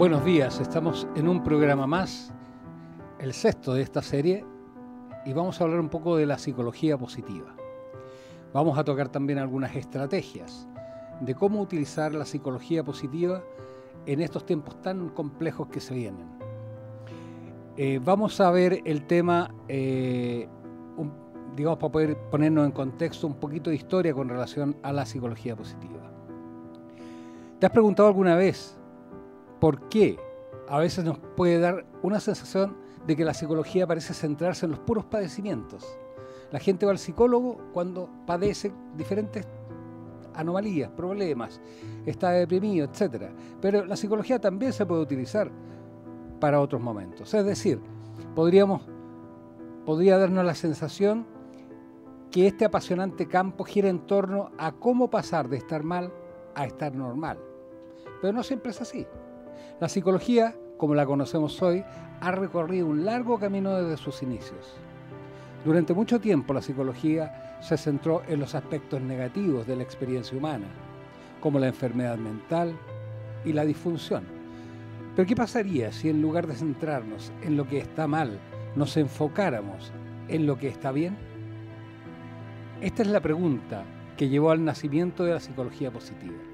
Buenos días, estamos en un programa más, el sexto de esta serie, y vamos a hablar un poco de la psicología positiva. Vamos a tocar también algunas estrategias de cómo utilizar la psicología positiva en estos tiempos tan complejos que se vienen. Eh, vamos a ver el tema, eh, digamos, para poder ponernos en contexto un poquito de historia con relación a la psicología positiva. ¿Te has preguntado alguna vez por qué a veces nos puede dar una sensación de que la psicología parece centrarse en los puros padecimientos? La gente va al psicólogo cuando padece diferentes anomalías, problemas, está deprimido, etc. Pero la psicología también se puede utilizar para otros momentos. Es decir, podríamos, podría darnos la sensación que este apasionante campo gira en torno a cómo pasar de estar mal a estar normal. Pero no siempre es así. La psicología, como la conocemos hoy, ha recorrido un largo camino desde sus inicios. Durante mucho tiempo la psicología se centró en los aspectos negativos de la experiencia humana, como la enfermedad mental y la disfunción. Pero ¿qué pasaría si en lugar de centrarnos en lo que está mal, nos enfocáramos en lo que está bien? Esta es la pregunta que llevó al nacimiento de la psicología positiva.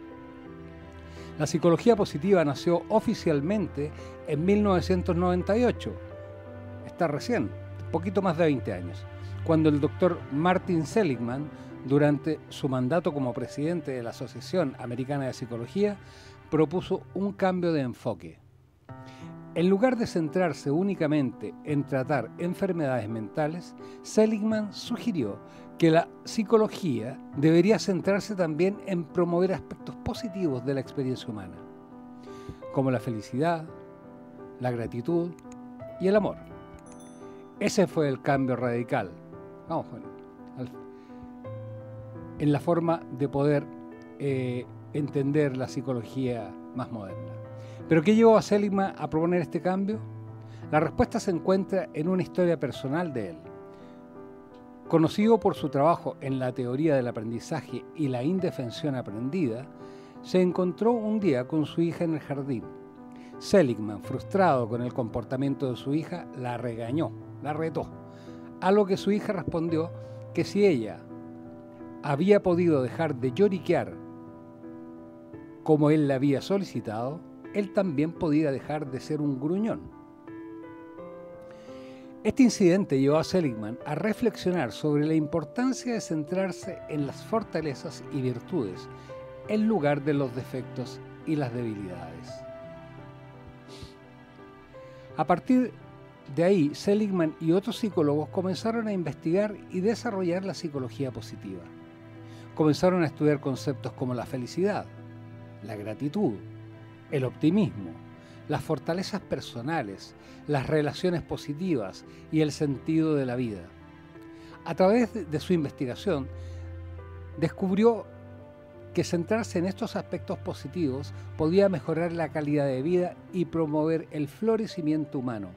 La psicología positiva nació oficialmente en 1998. Está recién, poquito más de 20 años, cuando el doctor Martin Seligman, durante su mandato como presidente de la Asociación Americana de Psicología, propuso un cambio de enfoque. En lugar de centrarse únicamente en tratar enfermedades mentales, Seligman sugirió que la psicología debería centrarse también en promover aspectos positivos de la experiencia humana, como la felicidad, la gratitud y el amor. Ese fue el cambio radical. En la forma de poder eh, entender la psicología más moderna. ¿Pero qué llevó a Seligman a proponer este cambio? La respuesta se encuentra en una historia personal de él. Conocido por su trabajo en la teoría del aprendizaje y la indefensión aprendida, se encontró un día con su hija en el jardín. Seligman, frustrado con el comportamiento de su hija, la regañó, la retó, a lo que su hija respondió que si ella había podido dejar de lloriquear como él le había solicitado, él también podía dejar de ser un gruñón. Este incidente llevó a Seligman a reflexionar sobre la importancia de centrarse en las fortalezas y virtudes en lugar de los defectos y las debilidades. A partir de ahí, Seligman y otros psicólogos comenzaron a investigar y desarrollar la psicología positiva. Comenzaron a estudiar conceptos como la felicidad, la gratitud, el optimismo, las fortalezas personales, las relaciones positivas y el sentido de la vida. A través de su investigación, descubrió que centrarse en estos aspectos positivos podía mejorar la calidad de vida y promover el florecimiento humano.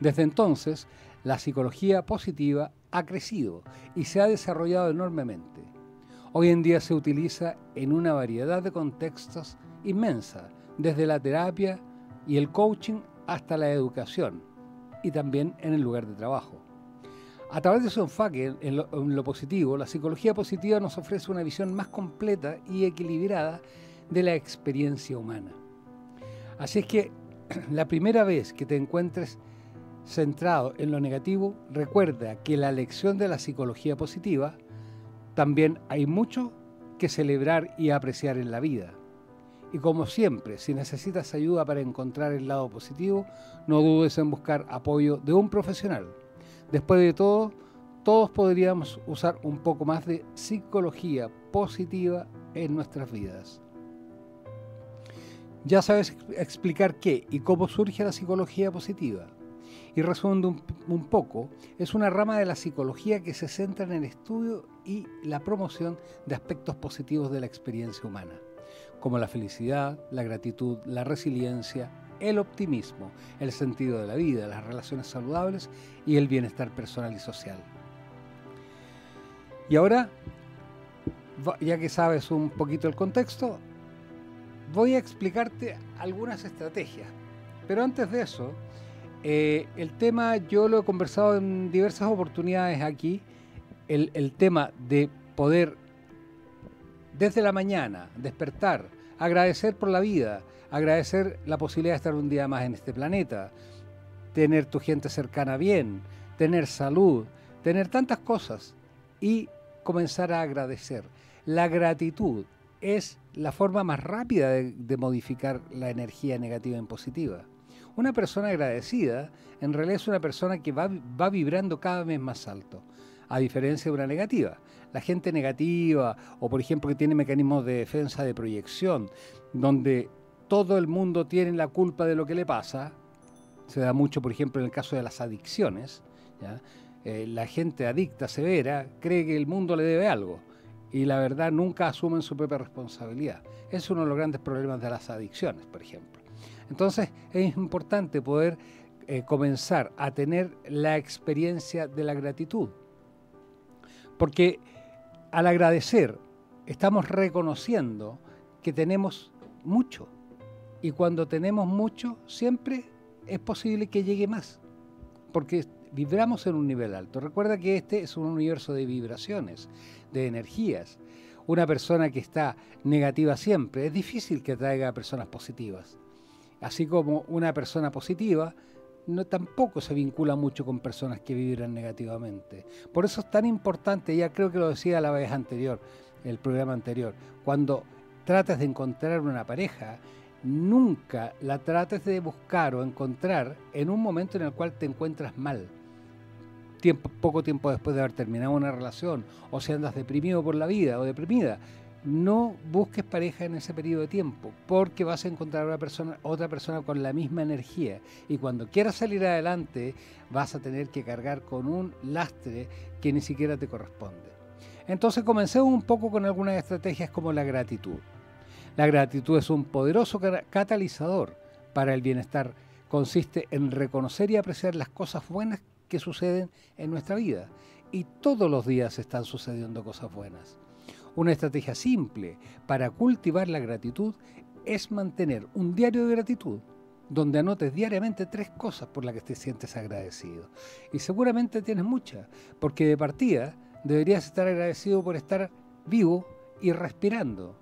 Desde entonces, la psicología positiva ha crecido y se ha desarrollado enormemente. Hoy en día se utiliza en una variedad de contextos inmensa, desde la terapia y el coaching hasta la educación y también en el lugar de trabajo. A través de su enfoque en lo, positivo, la psicología positiva nos ofrece una visión más completa y equilibrada de la experiencia humana. Así es que la primera vez que te encuentres centrado en lo negativo, recuerda que la lección de la psicología positiva también hay mucho que celebrar y apreciar en la vida. Y como siempre, si necesitas ayuda para encontrar el lado positivo, no dudes en buscar apoyo de un profesional. Después de todo, todos podríamos usar un poco más de psicología positiva en nuestras vidas. Ya sabes explicar qué y cómo surge la psicología positiva. Y resumiendo un, un, poco, es una rama de la psicología que se centra en el estudio y la promoción de aspectos positivos de la experiencia humana como la felicidad, la gratitud, la resiliencia, el optimismo, el sentido de la vida, las relaciones saludables y el bienestar personal y social. Y ahora, ya que sabes un poquito el contexto, voy a explicarte algunas estrategias. Pero antes de eso, eh, el tema yo lo he conversado en diversas oportunidades aquí, el, el tema de poder desde la mañana despertar, agradecer por la vida, agradecer la posibilidad de estar un día más en este planeta, tener tu gente cercana bien, tener salud, tener tantas cosas y comenzar a agradecer. La gratitud es la forma más rápida de, modificar la energía negativa en positiva. Una persona agradecida en realidad es una persona que va, va vibrando cada vez más alto, a diferencia de una negativa. La gente negativa o por ejemplo que tiene mecanismos de defensa de proyección, donde todo el mundo tiene la culpa de lo que le pasa, se da mucho por ejemplo en el caso de las adicciones, eh, la gente adicta severa cree que el mundo le debe algo y la verdad nunca asumen su propia responsabilidad. Es uno de los grandes problemas de las adicciones, por ejemplo. Entonces es importante poder eh, comenzar a tener la experiencia de la gratitud. Porque al agradecer estamos reconociendo que tenemos mucho. Y cuando tenemos mucho, siempre es posible que llegue más. Porque vibramos en un nivel alto. Recuerda que este es un universo de vibraciones, de energías. Una persona que está negativa siempre, es difícil que traiga a personas positivas. Así como una persona positiva no tampoco se vincula mucho con personas que vibran negativamente. Por eso es tan importante, ya creo que lo decía la vez anterior, el programa anterior, cuando tratas de encontrar una pareja, nunca la trates de buscar o encontrar en un momento en el cual te encuentras mal poco tiempo después de haber terminado una relación, o si andas deprimido por la vida o deprimida, no busques pareja en ese periodo de tiempo, porque vas a encontrar otra persona con la misma energía. Y cuando quieras salir adelante, vas a tener que cargar con un lastre que ni siquiera te corresponde. Entonces comencemos un poco con algunas estrategias como la gratitud. La gratitud es un poderoso catalizador para el bienestar. Consiste en reconocer y apreciar las cosas buenas que suceden en nuestra vida. Y todos los días están sucediendo cosas buenas. Una estrategia simple para cultivar la gratitud es mantener un diario de gratitud donde anotes diariamente tres cosas por las que te sientes agradecido. Y seguramente tienes muchas, porque de partida deberías estar agradecido por estar vivo y respirando,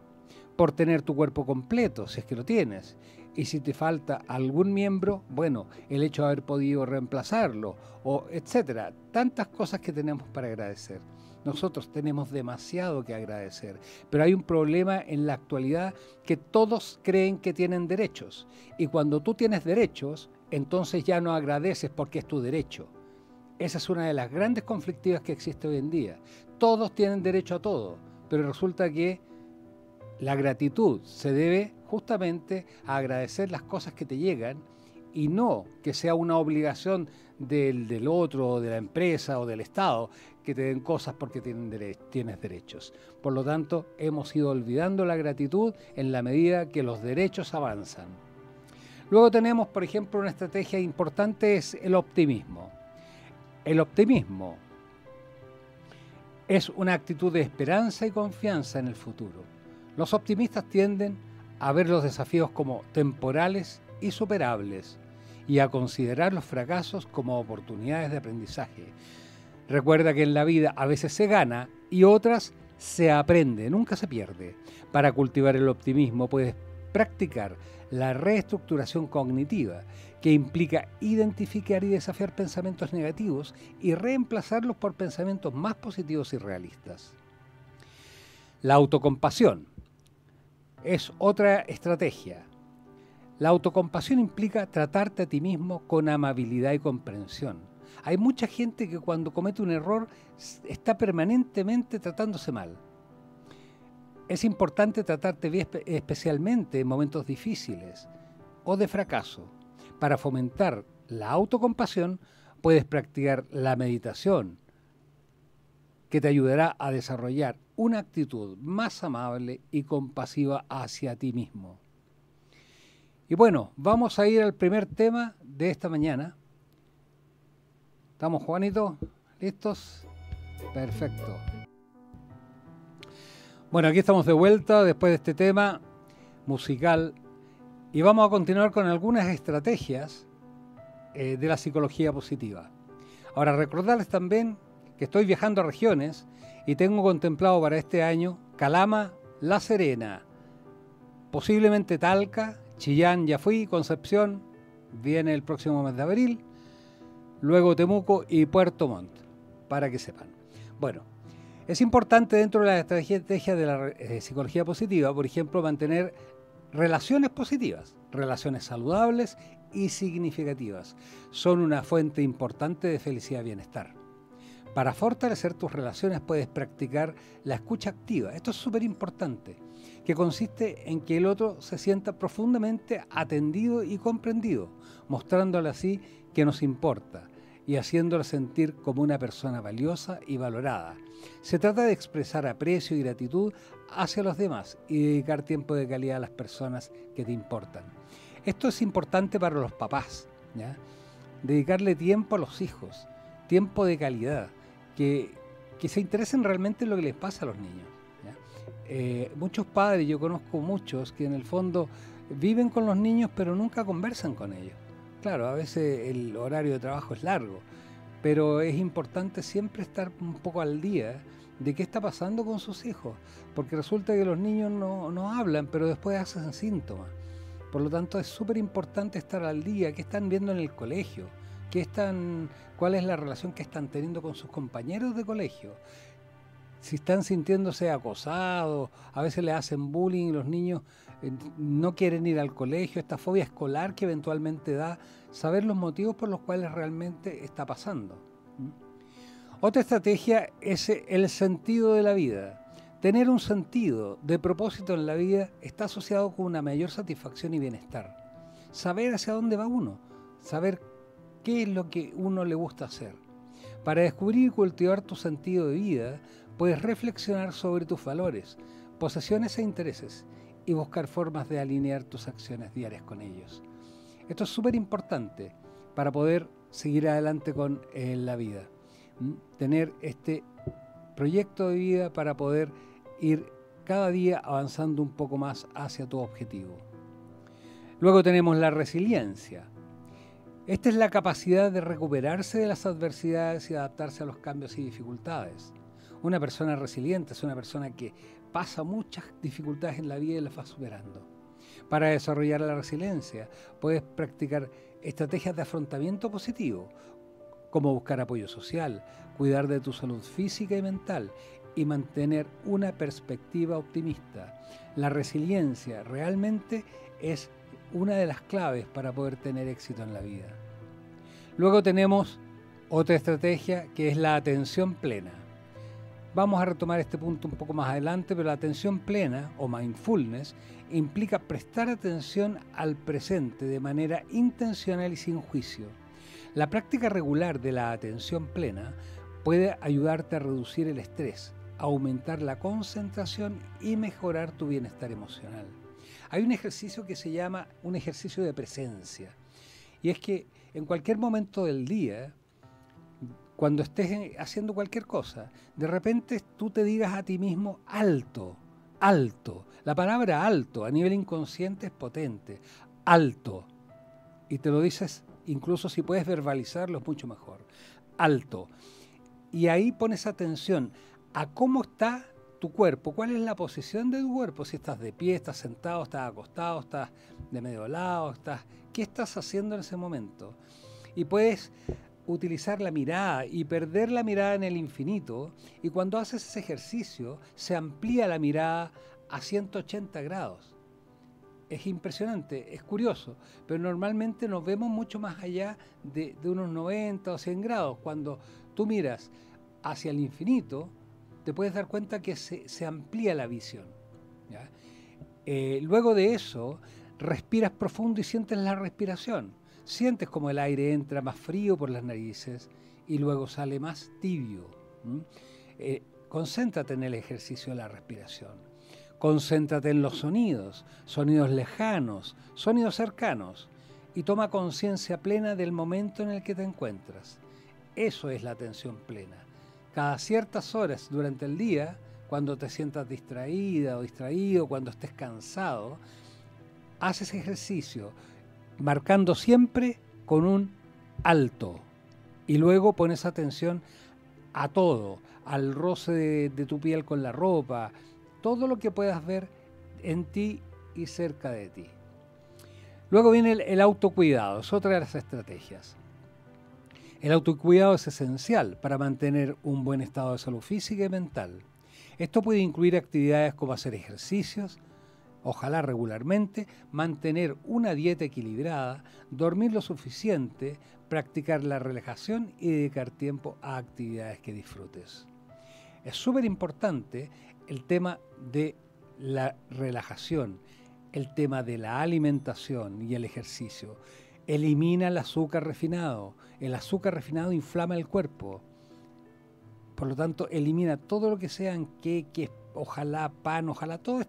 por tener tu cuerpo completo, si es que lo tienes, y si te falta algún miembro, bueno, el hecho de haber podido reemplazarlo, o etcétera. Tantas cosas que tenemos para agradecer. Nosotros tenemos demasiado que agradecer, pero hay un problema en la actualidad que todos creen que tienen derechos. Y cuando tú tienes derechos, entonces ya no agradeces porque es tu derecho. Esa es una de las grandes conflictivas que existe hoy en día. Todos tienen derecho a todo, pero resulta que la gratitud se debe justamente a agradecer las cosas que te llegan y no que sea una obligación del, del otro, de la empresa o del Estado que te den cosas porque tienen tienes derechos. Por lo tanto, hemos ido olvidando la gratitud en la medida que los derechos avanzan. Luego tenemos, por ejemplo, una estrategia importante es el optimismo. El optimismo es una actitud de esperanza y confianza en el futuro. Los optimistas tienden a ver los desafíos como temporales y superables y a considerar los fracasos como oportunidades de aprendizaje. Recuerda que en la vida a veces se gana y otras se aprende, nunca se pierde. Para cultivar el optimismo puedes practicar la reestructuración cognitiva, que implica identificar y desafiar pensamientos negativos y reemplazarlos por pensamientos más positivos y realistas. La autocompasión es otra estrategia. La autocompasión implica tratarte a ti mismo con amabilidad y comprensión. Hay mucha gente que cuando comete un error está permanentemente tratándose mal. Es importante tratarte bien especialmente en momentos difíciles o de fracaso. Para fomentar la autocompasión puedes practicar la meditación, que te ayudará a desarrollar una actitud más amable y compasiva hacia ti mismo. Y bueno, vamos a ir al primer tema de esta mañana. ¿Estamos, Juanito? ¿Listos? Perfecto. Bueno, aquí estamos de vuelta después de este tema musical y vamos a continuar con algunas estrategias eh, de la psicología positiva. Ahora, recordarles también que estoy viajando a regiones y tengo contemplado para este año Calama, La Serena, posiblemente Talca, Chillán ya fui, Concepción, viene el próximo mes de abril, luego Temuco y Puerto Montt, para que sepan. Bueno, es importante dentro de la estrategia de la eh, psicología positiva, por ejemplo, mantener relaciones positivas, relaciones saludables y significativas. Son una fuente importante de felicidad y bienestar. Para fortalecer tus relaciones puedes practicar la escucha activa. Esto es súper importante, que consiste en que el otro se sienta profundamente atendido y comprendido, mostrándole así que nos importa y haciéndole sentir como una persona valiosa y valorada. Se trata de expresar aprecio y gratitud hacia los demás y dedicar tiempo de calidad a las personas que te importan. Esto es importante para los papás, dedicarle tiempo a los hijos, tiempo de calidad que, se interesen realmente en lo que les pasa a los niños. Eh, muchos padres, yo conozco muchos, que en el fondo viven con los niños pero nunca conversan con ellos. Claro, a veces el horario de trabajo es largo, pero es importante siempre estar un poco al día de qué está pasando con sus hijos, porque resulta que los niños no, no hablan, pero después hacen síntomas. Por lo tanto, es súper importante estar al día, qué están viendo en el colegio, ¿Qué están, ¿Cuál es la relación que están teniendo con sus compañeros de colegio? Si están sintiéndose acosados, a veces le hacen bullying los niños no quieren ir al colegio, esta fobia escolar que eventualmente da, saber los motivos por los cuales realmente está pasando. Otra estrategia es el sentido de la vida. Tener un sentido de propósito en la vida está asociado con una mayor satisfacción y bienestar. Saber hacia dónde va uno, saber qué es lo que uno le gusta hacer. Para descubrir y cultivar tu sentido de vida, puedes reflexionar sobre tus valores, posesiones e intereses y buscar formas de alinear tus acciones diarias con ellos. Esto es súper importante para poder seguir adelante con eh, la vida. Tener este proyecto de vida para poder ir cada día avanzando un poco más hacia tu objetivo. Luego tenemos la resiliencia. Esta es la capacidad de recuperarse de las adversidades y adaptarse a los cambios y dificultades. Una persona resiliente es una persona que pasa muchas dificultades en la vida y las va superando. Para desarrollar la resiliencia puedes practicar estrategias de afrontamiento positivo, como buscar apoyo social, cuidar de tu salud física y mental y mantener una perspectiva optimista. La resiliencia realmente es una de las claves para poder tener éxito en la vida. Luego tenemos otra estrategia que es la atención plena. Vamos a retomar este punto un poco más adelante, pero la atención plena o mindfulness implica prestar atención al presente de manera intencional y sin juicio. La práctica regular de la atención plena puede ayudarte a reducir el estrés, aumentar la concentración y mejorar tu bienestar emocional. Hay un ejercicio que se llama un ejercicio de presencia. Y es que en cualquier momento del día, cuando estés haciendo cualquier cosa, de repente tú te digas a ti mismo alto, alto. La palabra alto a nivel inconsciente es potente. Alto. Y te lo dices, incluso si puedes verbalizarlo, es mucho mejor. Alto. Y ahí pones atención a cómo está tu cuerpo, cuál es la posición de tu cuerpo, si estás de pie, estás sentado, estás acostado, estás de medio lado, estás, ¿qué estás haciendo en ese momento? Y puedes utilizar la mirada y perder la mirada en el infinito y cuando haces ese ejercicio se amplía la mirada a 180 grados. Es impresionante, es curioso, pero normalmente nos vemos mucho más allá de, de unos 90 o 100 grados. Cuando tú miras hacia el infinito, te puedes dar cuenta que se, amplía la visión. Eh, luego de eso, respiras profundo y sientes la respiración. Sientes como el aire entra más frío por las narices y luego sale más tibio. Eh, concéntrate en el ejercicio de la respiración. Concéntrate en los sonidos, sonidos lejanos, sonidos cercanos, y toma conciencia plena del momento en el que te encuentras. Eso es la atención plena cada ciertas horas durante el día, cuando te sientas distraída o distraído, cuando estés cansado, haces ejercicio marcando siempre con un alto y luego pones atención a todo, al roce de, tu piel con la ropa, todo lo que puedas ver en ti y cerca de ti. Luego viene el, autocuidado, es otra de las estrategias. El autocuidado es esencial para mantener un buen estado de salud física y mental. Esto puede incluir actividades como hacer ejercicios, ojalá regularmente, mantener una dieta equilibrada, dormir lo suficiente, practicar la relajación y dedicar tiempo a actividades que disfrutes. Es súper importante el tema de la relajación, el tema de la alimentación y el ejercicio. Elimina el azúcar refinado. El azúcar refinado inflama el cuerpo. Por lo tanto, elimina todo lo que sean queques, ojalá pan, ojalá todos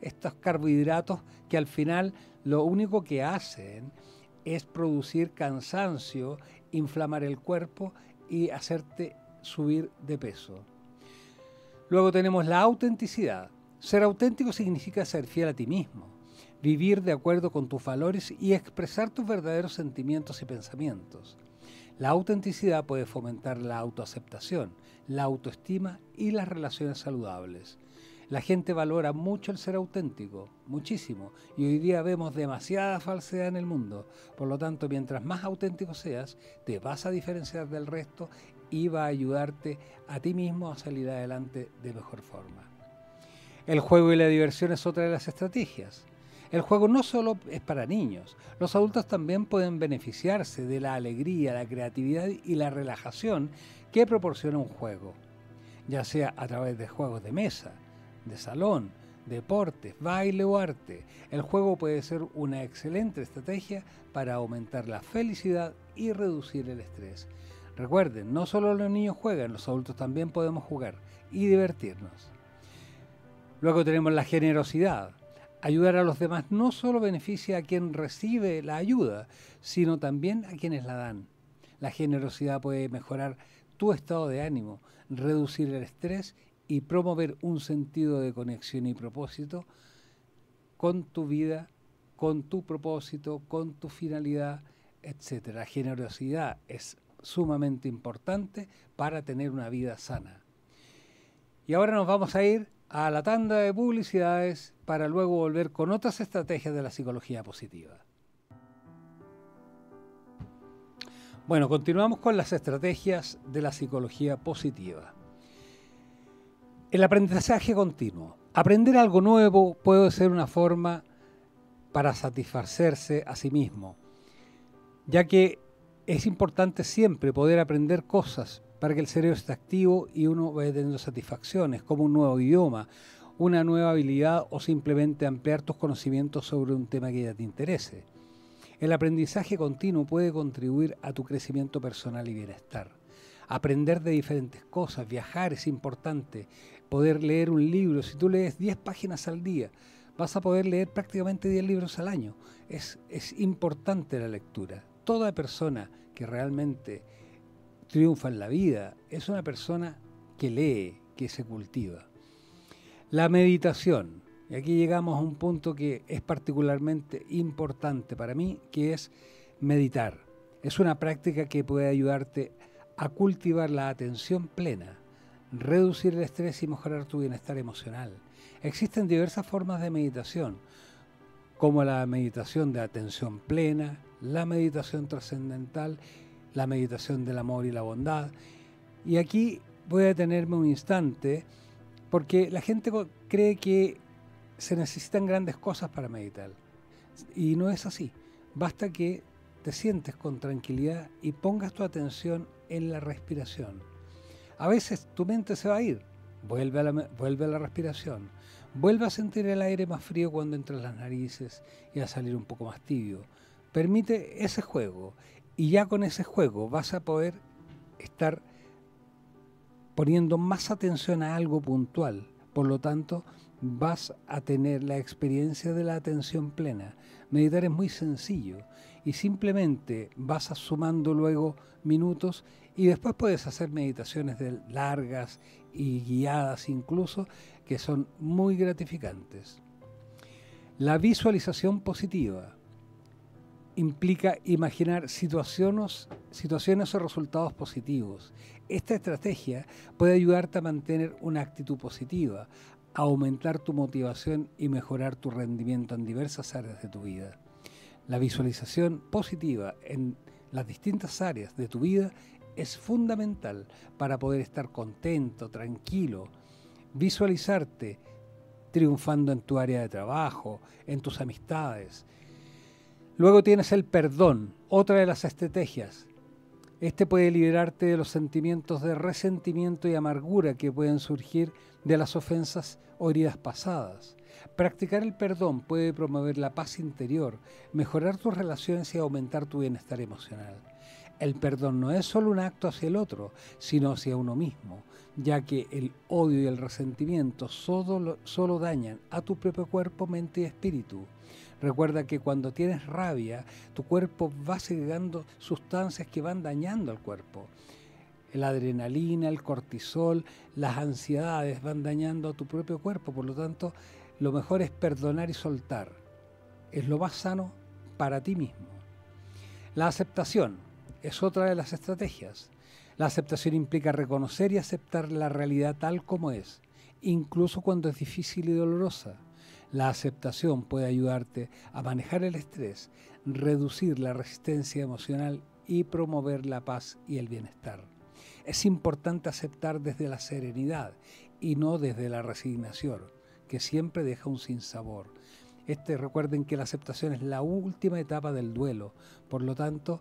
estos carbohidratos que al final lo único que hacen es producir cansancio, inflamar el cuerpo y hacerte subir de peso. Luego tenemos la autenticidad. Ser auténtico significa ser fiel a ti mismo, vivir de acuerdo con tus valores y expresar tus verdaderos sentimientos y pensamientos. La autenticidad puede fomentar la autoaceptación, la autoestima y las relaciones saludables. La gente valora mucho el ser auténtico, muchísimo, y hoy día vemos demasiada falsedad en el mundo. Por lo tanto, mientras más auténtico seas, te vas a diferenciar del resto y va a ayudarte a ti mismo a salir adelante de mejor forma. El juego y la diversión es otra de las estrategias. El juego no solo es para niños, los adultos también pueden beneficiarse de la alegría, la creatividad y la relajación que proporciona un juego, ya sea a través de juegos de mesa, de salón, deportes, baile o arte. El juego puede ser una excelente estrategia para aumentar la felicidad y reducir el estrés. Recuerden, no solo los niños juegan, los adultos también podemos jugar y divertirnos. Luego tenemos la generosidad. Ayudar a los demás no solo beneficia a quien recibe la ayuda, sino también a quienes la dan. La generosidad puede mejorar tu estado de ánimo, reducir el estrés y promover un sentido de conexión y propósito con tu vida, con tu propósito, con tu finalidad, etc. La generosidad es sumamente importante para tener una vida sana. Y ahora nos vamos a ir a la tanda de publicidades para luego volver con otras estrategias de la psicología positiva. Bueno, continuamos con las estrategias de la psicología positiva. El aprendizaje continuo. Aprender algo nuevo puede ser una forma para satisfacerse a sí mismo, ya que es importante siempre poder aprender cosas para que el cerebro esté activo y uno vaya teniendo satisfacciones, como un nuevo idioma, una nueva habilidad o simplemente ampliar tus conocimientos sobre un tema que ya te interese. El aprendizaje continuo puede contribuir a tu crecimiento personal y bienestar. Aprender de diferentes cosas, viajar es importante, poder leer un libro. Si tú lees 10 páginas al día, vas a poder leer prácticamente 10 libros al año. Es, es importante la lectura. Toda persona que realmente triunfa en la vida es una persona que lee, que se cultiva. La meditación. Y aquí llegamos a un punto que es particularmente importante para mí, que es meditar. Es una práctica que puede ayudarte a cultivar la atención plena reducir el estrés y mejorar tu bienestar emocional. Existen diversas formas de meditación, como la meditación de atención plena, la meditación trascendental, la meditación del amor y la bondad. Y aquí voy a detenerme un instante porque la gente cree que se necesitan grandes cosas para meditar. Y no es así. Basta que te sientes con tranquilidad y pongas tu atención en la respiración. A veces tu mente se va a ir, vuelve a la, respiración, vuelve a sentir el aire más frío cuando entra en las narices y a salir un poco más tibio. Permite ese juego y ya con ese juego vas a poder estar poniendo más atención a algo puntual. Por lo tanto, vas a tener la experiencia de la atención plena. Meditar es muy sencillo y simplemente vas sumando luego minutos y después puedes hacer meditaciones largas y guiadas incluso que son muy gratificantes. La visualización positiva implica imaginar situaciones, situaciones o resultados positivos. Esta estrategia puede ayudarte a mantener una actitud positiva, aumentar tu motivación y mejorar tu rendimiento en diversas áreas de tu vida. La visualización positiva en las distintas áreas de tu vida es fundamental para poder estar contento, tranquilo, visualizarte triunfando en tu área de trabajo, en tus amistades. Luego tienes el perdón, otra de las estrategias. Este puede liberarte de los sentimientos de resentimiento y amargura que pueden surgir de las ofensas o heridas pasadas. Practicar el perdón puede promover la paz interior, mejorar tus relaciones y aumentar tu bienestar emocional. El perdón no es solo un acto hacia el otro, sino hacia uno mismo, ya que el odio y el resentimiento solo, solo dañan a tu propio cuerpo, mente y espíritu. Recuerda que cuando tienes rabia, tu cuerpo va segregando sustancias que van dañando al cuerpo. La adrenalina, el cortisol, las ansiedades van dañando a tu propio cuerpo, por lo tanto, lo mejor es perdonar y soltar. Es lo más sano para ti mismo. La aceptación es otra de las estrategias. La aceptación implica reconocer y aceptar la realidad tal como es, incluso cuando es difícil y dolorosa. La aceptación puede ayudarte a manejar el estrés, reducir la resistencia emocional y promover la paz y el bienestar. Es importante aceptar desde la serenidad y no desde la resignación, que siempre deja un sinsabor. Este, recuerden que la aceptación es la última etapa del duelo, por lo tanto,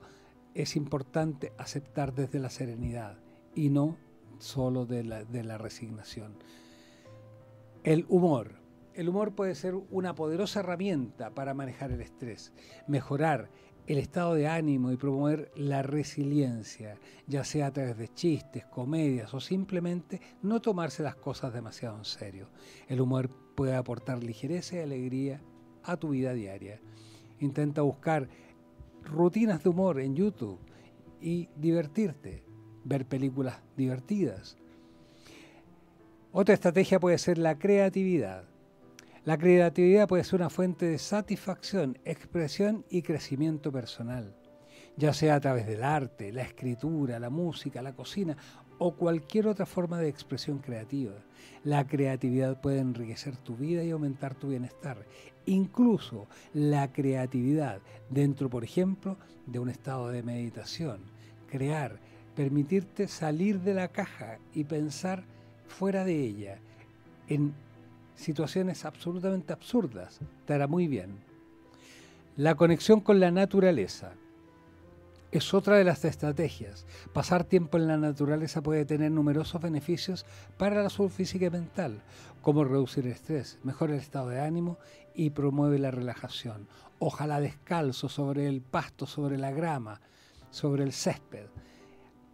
es importante aceptar desde la serenidad y no solo de la, resignación. El humor. El humor puede ser una poderosa herramienta para manejar el estrés, mejorar el estado de ánimo y promover la resiliencia, ya sea a través de chistes, comedias o simplemente no tomarse las cosas demasiado en serio. El humor puede aportar ligereza y alegría a tu vida diaria. Intenta buscar rutinas de humor en YouTube y divertirte, ver películas divertidas. Otra estrategia puede ser la creatividad. La creatividad puede ser una fuente de satisfacción, expresión y crecimiento personal, ya sea a través del arte, la escritura, la música, la cocina o cualquier otra forma de expresión creativa. La creatividad puede enriquecer tu vida y aumentar tu bienestar. Incluso la creatividad dentro, por ejemplo, de un estado de meditación. Crear, permitirte salir de la caja y pensar fuera de ella situaciones absolutamente absurdas. Te hará muy bien. La conexión con la naturaleza es otra de las estrategias. Pasar tiempo en la naturaleza puede tener numerosos beneficios para la salud física y mental, como reducir el estrés, mejora el estado de ánimo y promueve la relajación. Ojalá descalzo sobre el pasto, sobre la grama, sobre el césped.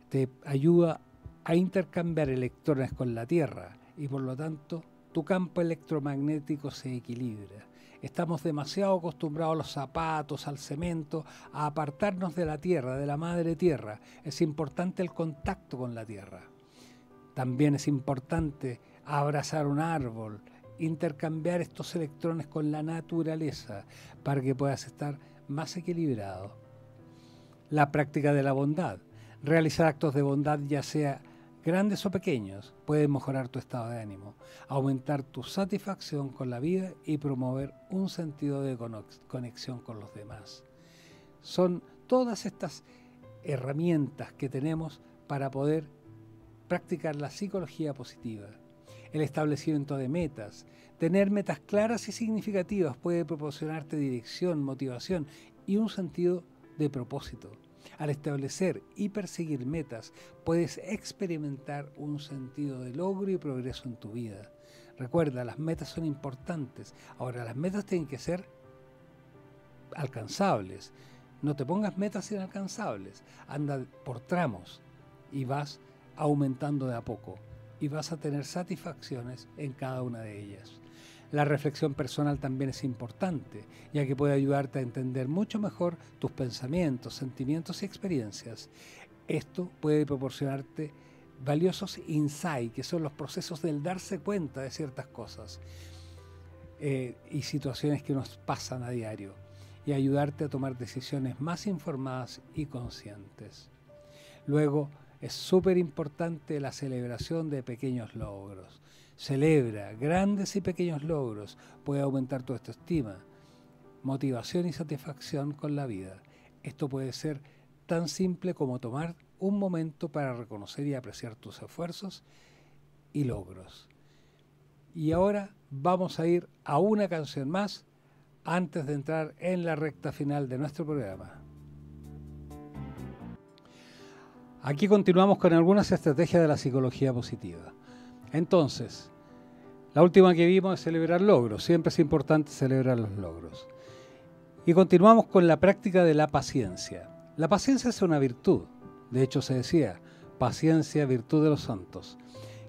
Te ayuda a intercambiar electrones con la Tierra y por lo tanto tu campo electromagnético se equilibra. Estamos demasiado acostumbrados a los zapatos, al cemento, a apartarnos de la tierra, de la madre tierra. Es importante el contacto con la tierra. También es importante abrazar un árbol, intercambiar estos electrones con la naturaleza para que puedas estar más equilibrado. La práctica de la bondad. Realizar actos de bondad ya sea grandes o pequeños, pueden mejorar tu estado de ánimo, aumentar tu satisfacción con la vida y promover un sentido de conexión con los demás. Son todas estas herramientas que tenemos para poder practicar la psicología positiva. El establecimiento de metas. Tener metas claras y significativas puede proporcionarte dirección, motivación y un sentido de propósito. Al establecer y perseguir metas, puedes experimentar un sentido de logro y progreso en tu vida. Recuerda, las metas son importantes. Ahora, las metas tienen que ser alcanzables. No te pongas metas inalcanzables. Anda por tramos y vas aumentando de a poco y vas a tener satisfacciones en cada una de ellas. La reflexión personal también es importante, ya que puede ayudarte a entender mucho mejor tus pensamientos, sentimientos y experiencias. Esto puede proporcionarte valiosos insights, que son los procesos del darse cuenta de ciertas cosas. eh, y situaciones que nos pasan a diario y ayudarte a tomar decisiones más informadas y conscientes. Luego, es súper importante la celebración de pequeños logros. Celebra grandes y pequeños logros, puede aumentar tu autoestima, motivación y satisfacción con la vida. Esto puede ser tan simple como tomar un momento para reconocer y apreciar tus esfuerzos y logros. Y ahora vamos a ir a una canción más antes de entrar en la recta final de nuestro programa. Aquí continuamos con algunas estrategias de la psicología positiva. Entonces, la última que vimos es celebrar logros. Siempre es importante celebrar los logros. Y continuamos con la práctica de la paciencia. La paciencia es una virtud. De hecho, se decía, paciencia, virtud de los santos,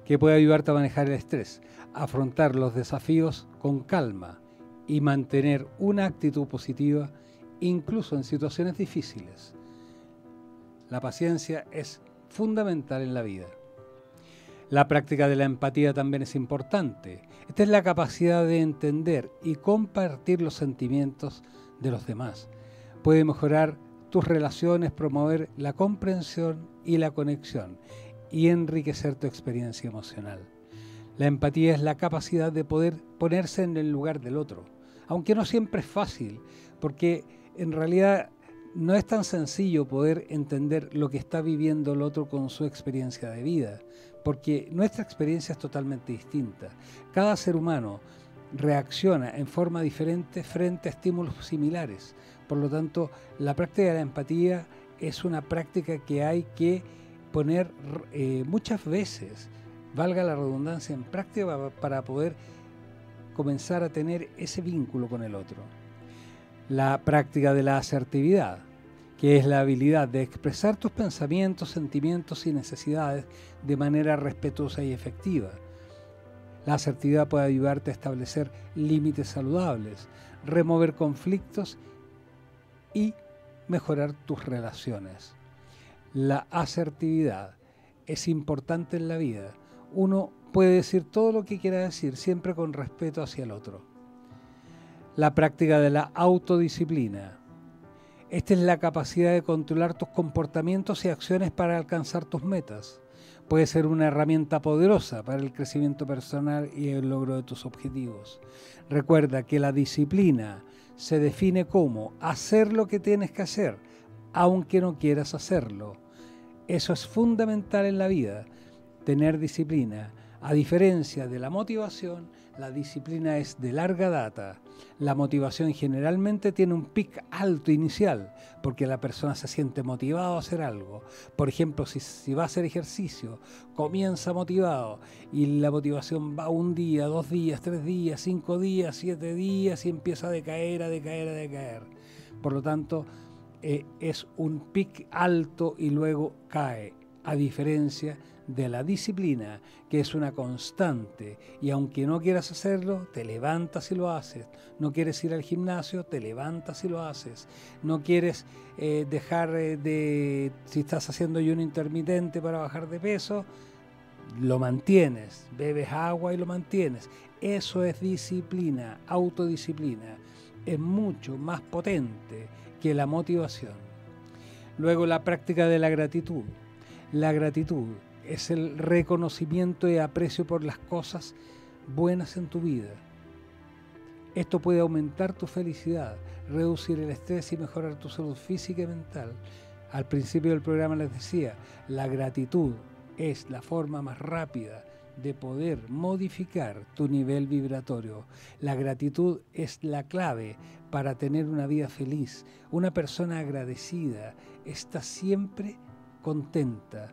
que puede ayudarte a manejar el estrés, afrontar los desafíos con calma y mantener una actitud positiva incluso en situaciones difíciles. La paciencia es fundamental en la vida. La práctica de la empatía también es importante. Esta es la capacidad de entender y compartir los sentimientos de los demás. Puede mejorar tus relaciones, promover la comprensión y la conexión y enriquecer tu experiencia emocional. La empatía es la capacidad de poder ponerse en el lugar del otro, aunque no siempre es fácil, porque en realidad no es tan sencillo poder entender lo que está viviendo el otro con su experiencia de vida, porque nuestra experiencia es totalmente distinta. Cada ser humano reacciona en forma diferente frente a estímulos similares. Por lo tanto, la práctica de la empatía es una práctica que hay que poner eh, muchas veces, valga la redundancia, en práctica para poder comenzar a tener ese vínculo con el otro. La práctica de la asertividad, que es la habilidad de expresar tus pensamientos, sentimientos y necesidades de manera respetuosa y efectiva la asertividad puede ayudarte a establecer límites saludables, remover conflictos y mejorar tus relaciones. La asertividad es importante en la vida. Uno puede decir todo lo que quiera decir, siempre con respeto hacia el otro. La práctica de la autodisciplina. Esta es la capacidad de controlar tus comportamientos y acciones para alcanzar tus metas puede ser una herramienta poderosa para el crecimiento personal y el logro de tus objetivos. Recuerda que la disciplina se define como hacer lo que tienes que hacer, aunque no quieras hacerlo. Eso es fundamental en la vida, tener disciplina. A diferencia de la motivación, la disciplina es de larga data. La motivación generalmente tiene un pic alto inicial, porque la persona se siente motivado a hacer algo. Por ejemplo, si, va a hacer ejercicio, comienza motivado y la motivación va un día, dos días, tres días, cinco días, siete días y empieza a decaer, a decaer, a decaer. Por lo tanto, eh, es un pic alto y luego cae, a diferencia de la disciplina, que es una constante, y aunque no quieras hacerlo, te levantas y lo haces. No quieres ir al gimnasio, te levantas y lo haces. No quieres eh, dejar eh, de, si estás haciendo ayuno intermitente para bajar de peso, lo mantienes, bebes agua y lo mantienes. Eso es disciplina, autodisciplina. Es mucho más potente que la motivación. Luego la práctica de la gratitud. La gratitud es el reconocimiento y aprecio por las cosas buenas en tu vida. Esto puede aumentar tu felicidad, reducir el estrés y mejorar tu salud física y mental. Al principio del programa les decía, la gratitud es la forma más rápida de poder modificar tu nivel vibratorio. La gratitud es la clave para tener una vida feliz. Una persona agradecida está siempre contenta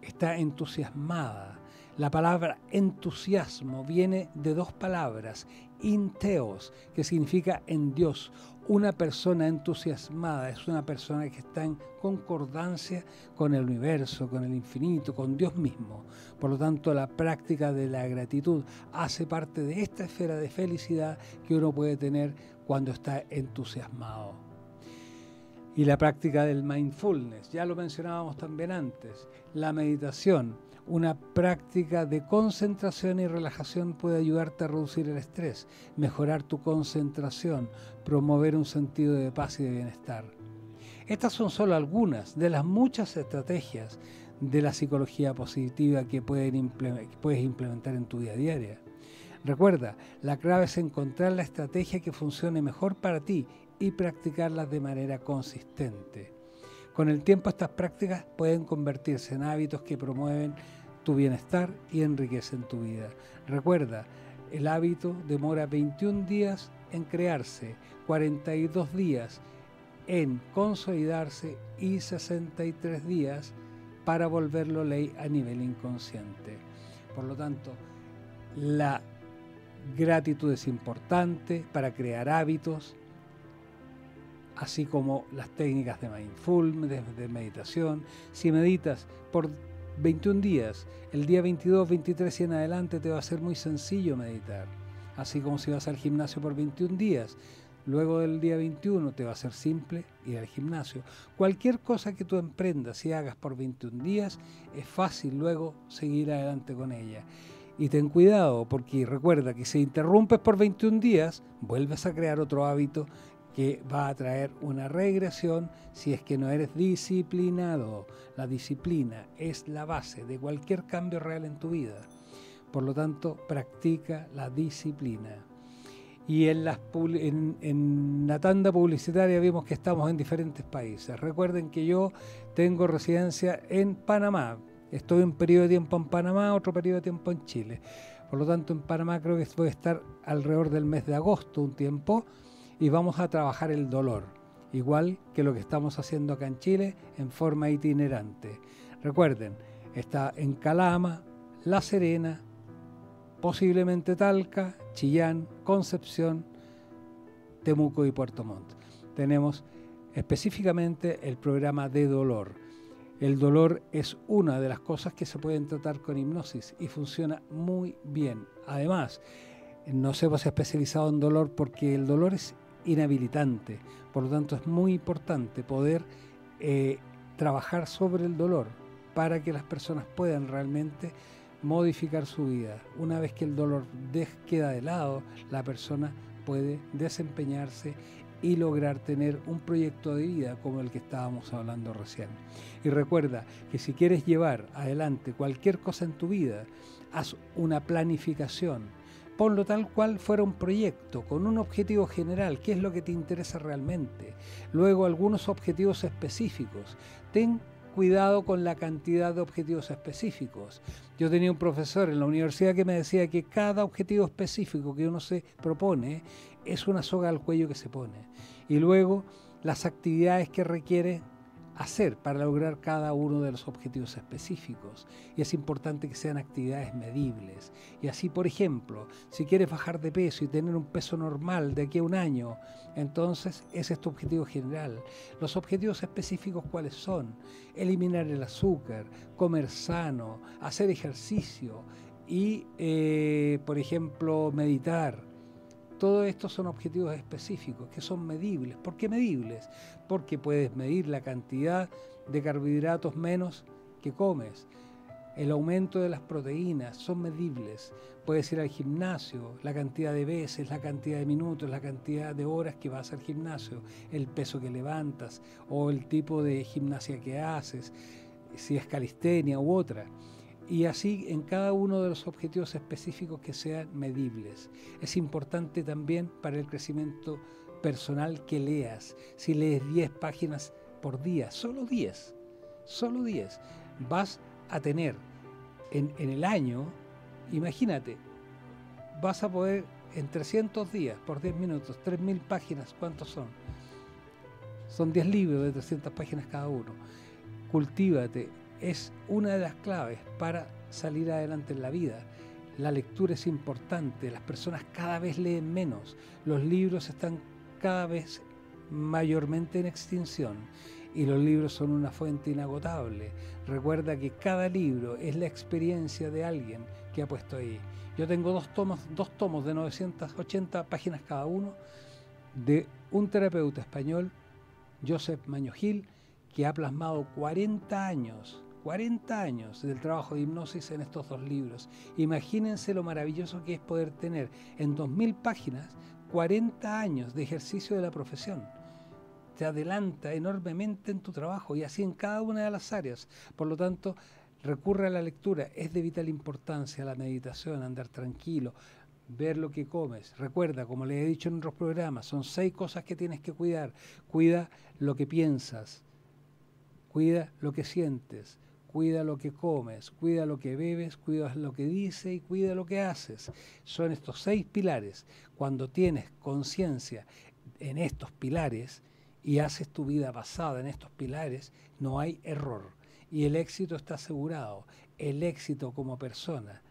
está entusiasmada. La palabra entusiasmo viene de dos palabras, inteos, que significa en Dios. Una persona entusiasmada es una persona que está en concordancia con el universo, con el infinito, con Dios mismo. Por lo tanto, la práctica de la gratitud hace parte de esta esfera de felicidad que uno puede tener cuando está entusiasmado. Y la práctica del mindfulness, ya lo mencionábamos también antes, la meditación. Una práctica de concentración y relajación puede ayudarte a reducir el estrés, mejorar tu concentración, promover un sentido de paz y de bienestar. Estas son solo algunas de las muchas estrategias de la psicología positiva que puedes implementar en tu vida diaria. Recuerda, la clave es encontrar la estrategia que funcione mejor para ti y practicarlas de manera consistente. Con el tiempo estas prácticas pueden convertirse en hábitos que promueven tu bienestar y enriquecen tu vida. Recuerda, el hábito demora 21 días en crearse, 42 días en consolidarse y 63 días para volverlo ley a nivel inconsciente. Por lo tanto, la gratitud es importante para crear hábitos, así como las técnicas de mindfulness, de, meditación. Si meditas por 21 días, el día 22, 23 y en adelante te va a ser muy sencillo meditar. Así como si vas al gimnasio por 21 días, luego del día 21 te va a ser simple ir al gimnasio. Cualquier cosa que tú emprendas y hagas por 21 días, es fácil luego seguir adelante con ella. Y ten cuidado, porque recuerda que si interrumpes por 21 días, vuelves a crear otro hábito que va a traer una regresión si es que no eres disciplinado. La disciplina es la base de cualquier cambio real en tu vida. Por lo tanto, practica la disciplina. Y en, las, en, en la tanda publicitaria vimos que estamos en diferentes países. Recuerden que yo tengo residencia en Panamá. Estoy un periodo de tiempo en Panamá, otro periodo de tiempo en Chile. Por lo tanto, en Panamá creo que voy a estar alrededor del mes de agosto un tiempo y vamos a trabajar el dolor, igual que lo que estamos haciendo acá en Chile en forma itinerante. Recuerden, está en Calama, La Serena, posiblemente Talca, Chillán, Concepción, Temuco y Puerto Montt. Tenemos específicamente el programa de dolor. El dolor es una de las cosas que se pueden tratar con hipnosis y funciona muy bien. Además, nos hemos especializado en dolor porque el dolor es inhabilitante. Por lo tanto, es muy importante poder eh, trabajar sobre el dolor para que las personas puedan realmente modificar su vida. Una vez que el dolor queda de lado, la persona puede desempeñarse y lograr tener un proyecto de vida como el que estábamos hablando recién. Y recuerda que si quieres llevar adelante cualquier cosa en tu vida, haz una planificación ponlo tal cual fuera un proyecto, con un objetivo general, qué es lo que te interesa realmente. Luego algunos objetivos específicos. Ten cuidado con la cantidad de objetivos específicos. Yo tenía un profesor en la universidad que me decía que cada objetivo específico que uno se propone es una soga al cuello que se pone. Y luego las actividades que requiere hacer para lograr cada uno de los objetivos específicos. Y es importante que sean actividades medibles. Y así, por ejemplo, si quieres bajar de peso y tener un peso normal de aquí a un año, entonces ese es tu objetivo general. Los objetivos específicos cuáles son? Eliminar el azúcar, comer sano, hacer ejercicio y, eh, por ejemplo, meditar todo esto son objetivos específicos que son medibles. ¿Por qué medibles? Porque puedes medir la cantidad de carbohidratos menos que comes. El aumento de las proteínas son medibles. Puedes ir al gimnasio, la cantidad de veces, la cantidad de minutos, la cantidad de horas que vas al gimnasio, el peso que levantas o el tipo de gimnasia que haces, si es calistenia u otra y así en cada uno de los objetivos específicos que sean medibles. Es importante también para el crecimiento personal que leas. Si lees 10 páginas por día, solo 10, solo 10, vas a tener en, en el año, imagínate, vas a poder en 300 días, por 10 minutos, 3.000 páginas, ¿cuántos son? Son 10 libros de 300 páginas cada uno. Cultívate, es una de las claves para salir adelante en la vida. La lectura es importante, las personas cada vez leen menos, los libros están cada vez mayormente en extinción y los libros son una fuente inagotable. Recuerda que cada libro es la experiencia de alguien que ha puesto ahí. Yo tengo dos tomos, dos tomos de 980 páginas cada uno de un terapeuta español, Joseph Maño Gil, que ha plasmado 40 años 40 años del trabajo de hipnosis en estos dos libros. Imagínense lo maravilloso que es poder tener en 2.000 páginas 40 años de ejercicio de la profesión. Te adelanta enormemente en tu trabajo y así en cada una de las áreas. Por lo tanto, recurre a la lectura. Es de vital importancia la meditación, andar tranquilo, ver lo que comes. Recuerda, como le he dicho en otros programas, son seis cosas que tienes que cuidar. Cuida lo que piensas, cuida lo que sientes, cuida lo que comes, cuida lo que bebes, cuida lo que dices y cuida lo que haces. Son estos seis pilares. Cuando tienes conciencia en estos pilares y haces tu vida basada en estos pilares, no hay error. Y el éxito está asegurado. El éxito como persona.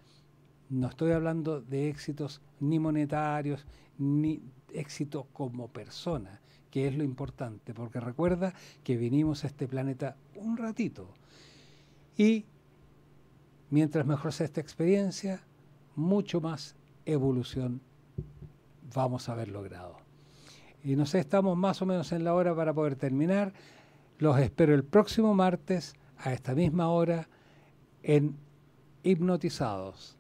No estoy hablando de éxitos ni monetarios, ni éxito como persona, que es lo importante, porque recuerda que vinimos a este planeta un ratito y mientras mejor sea esta experiencia, mucho más evolución vamos a haber logrado. Y no sé, estamos más o menos en la hora para poder terminar. Los espero el próximo martes a esta misma hora en Hipnotizados,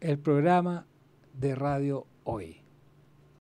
el programa de radio hoy.